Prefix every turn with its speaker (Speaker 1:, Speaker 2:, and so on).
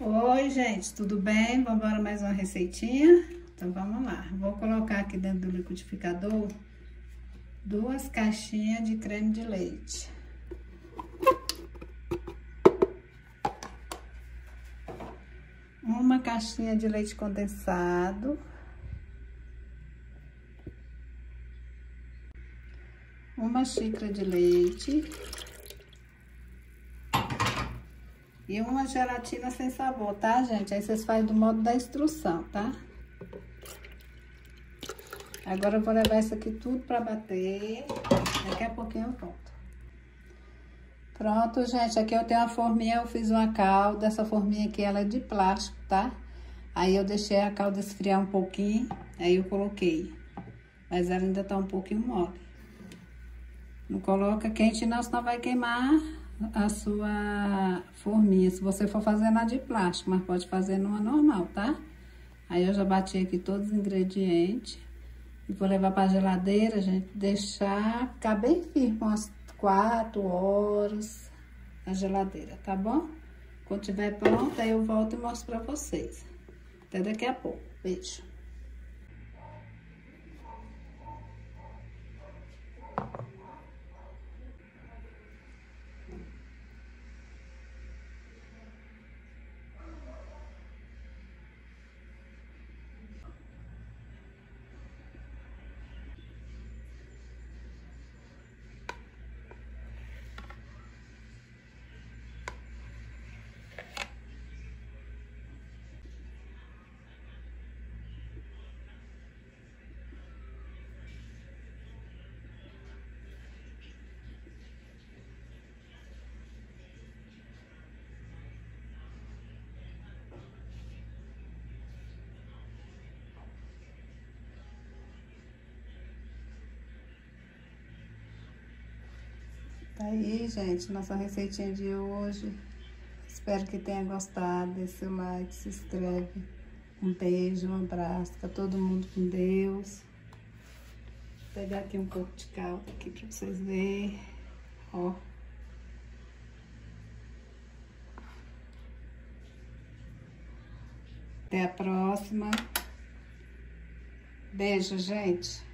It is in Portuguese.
Speaker 1: Oi, gente, tudo bem? Vamos embora mais uma receitinha? Então, vamos lá. Vou colocar aqui dentro do liquidificador duas caixinhas de creme de leite. Uma caixinha de leite condensado. Uma xícara de leite. E uma gelatina sem sabor, tá, gente? Aí vocês fazem do modo da instrução, tá? Agora eu vou levar isso aqui tudo pra bater. Daqui a pouquinho eu volto. Pronto, gente. Aqui eu tenho uma forminha, eu fiz uma calda. Essa forminha aqui, ela é de plástico, tá? Aí eu deixei a calda esfriar um pouquinho, aí eu coloquei. Mas ela ainda tá um pouquinho mole. Não coloca quente não, senão vai queimar a sua forminha. Se você for fazer na de plástico, mas pode fazer numa normal, tá? Aí eu já bati aqui todos os ingredientes. E vou levar pra geladeira, gente, deixar ficar bem firme, umas quatro horas na geladeira, tá bom? Quando tiver pronto, aí eu volto e mostro pra vocês. Até daqui a pouco. Beijo. Tá aí, gente, nossa receitinha de hoje. Espero que tenha gostado. Deixe seu like, se inscreve. Um beijo, um abraço. Fica todo mundo com Deus. Vou pegar aqui um pouco de calda aqui pra vocês verem. Ó. Até a próxima. Beijo, gente.